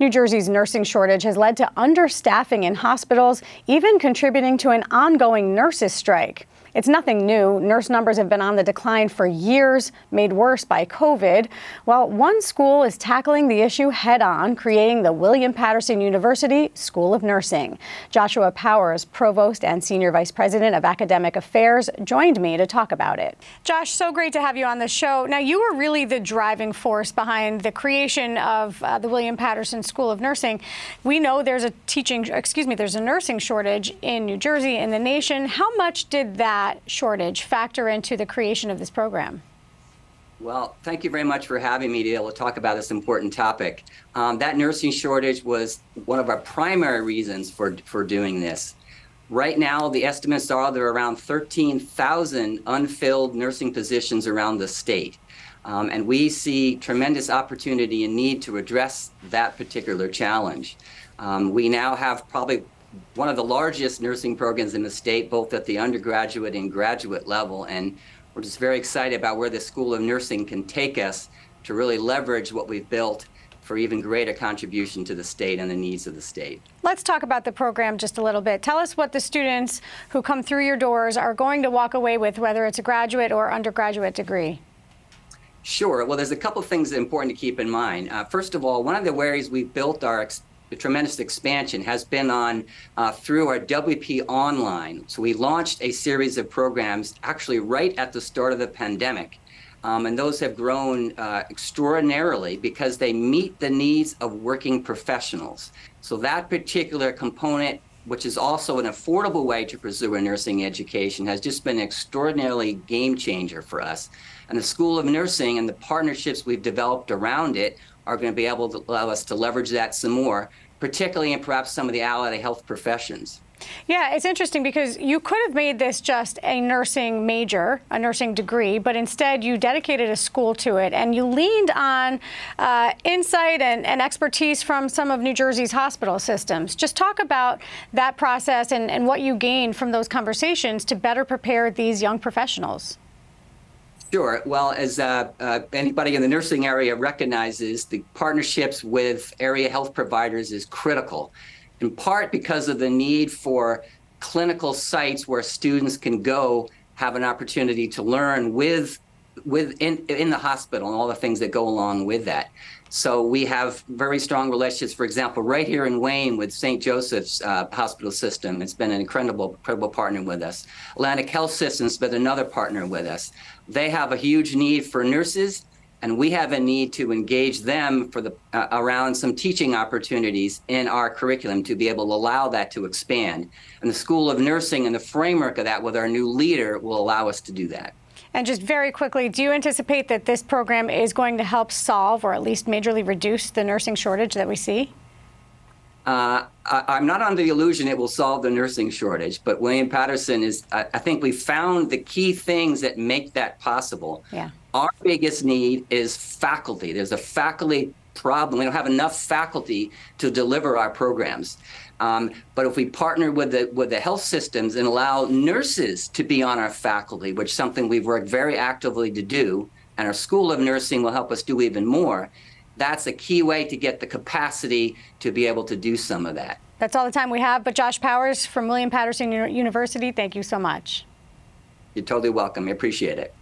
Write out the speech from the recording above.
New Jersey's nursing shortage has led to understaffing in hospitals, even contributing to an ongoing nurses' strike. It's nothing new. Nurse numbers have been on the decline for years, made worse by COVID. Well, one school is tackling the issue head on, creating the William Paterson University School of Nursing. Joshua Powers, Provost and Senior Vice President of Academic Affairs, joined me to talk about it. Josh, so great to have you on the show. Now, you were really the driving force behind the creation of uh, the William Paterson School of Nursing. We know there's a teaching, excuse me, there's a nursing shortage in New Jersey and the nation. How much did that that shortage factor into the creation of this program? Well, thank you very much for having me to be able to talk about this important topic. Um, that nursing shortage was one of our primary reasons for, for doing this. Right now, the estimates are there are around 13,000 unfilled nursing positions around the state. Um, and we see tremendous opportunity and need to address that particular challenge. Um, we now have probably one of the largest nursing programs in the state, both at the undergraduate and graduate level. And we're just very excited about where the School of Nursing can take us to really leverage what we've built for even greater contribution to the state and the needs of the state. Let's talk about the program just a little bit. Tell us what the students who come through your doors are going to walk away with, whether it's a graduate or undergraduate degree. Sure. Well, there's a couple things important to keep in mind. Uh, first of all, one of the ways we've built our the tremendous expansion has been on uh, through our WP Online. So we launched a series of programs actually right at the start of the pandemic. Um, and those have grown uh, extraordinarily because they meet the needs of working professionals. So that particular component, which is also an affordable way to pursue a nursing education, has just been an extraordinarily game changer for us. And the School of Nursing and the partnerships we've developed around it are going to be able to allow us to leverage that some more, particularly in perhaps some of the allied health professions. Yeah, it's interesting because you could have made this just a nursing major, a nursing degree, but instead you dedicated a school to it and you leaned on uh, insight and, and, expertise from some of New Jersey's hospital systems. Just talk about that process and, and what you gained from those conversations to better prepare these young professionals. Sure. Well, as uh, uh, anybody in the nursing area recognizes, the partnerships with area health providers is critical, in part because of the need for clinical sites where students can go have an opportunity to learn with with in, in the hospital and all the things that go along with that. So we have very strong relationships, for example, right here in Wayne with St. Joseph's uh, Hospital System. It's been an incredible, incredible partner with us. Atlantic Health System's been another partner with us. They have a huge need for nurses, and we have a need to engage them for the uh, around some teaching opportunities in our curriculum to be able to allow that to expand. And the School of Nursing and the framework of that with our new leader will allow us to do that. And just very quickly, do you anticipate that this program is going to help solve or at least majorly reduce the nursing shortage that we see? Uh, I, am not under the illusion it will solve the nursing shortage, but William Paterson is, I, I think we found the key things that make that possible. Yeah. Our biggest need is faculty. There's a faculty problem. We don't have enough faculty to deliver our programs. Um, but if we partner with the with the health systems and allow nurses to be on our faculty, which is something we've worked very actively to do, and our School of Nursing will help us do even more, that's a key way to get the capacity to be able to do some of that. That's all the time we have. But Josh Powers from William Paterson University, thank you so much. You're totally welcome. I appreciate it.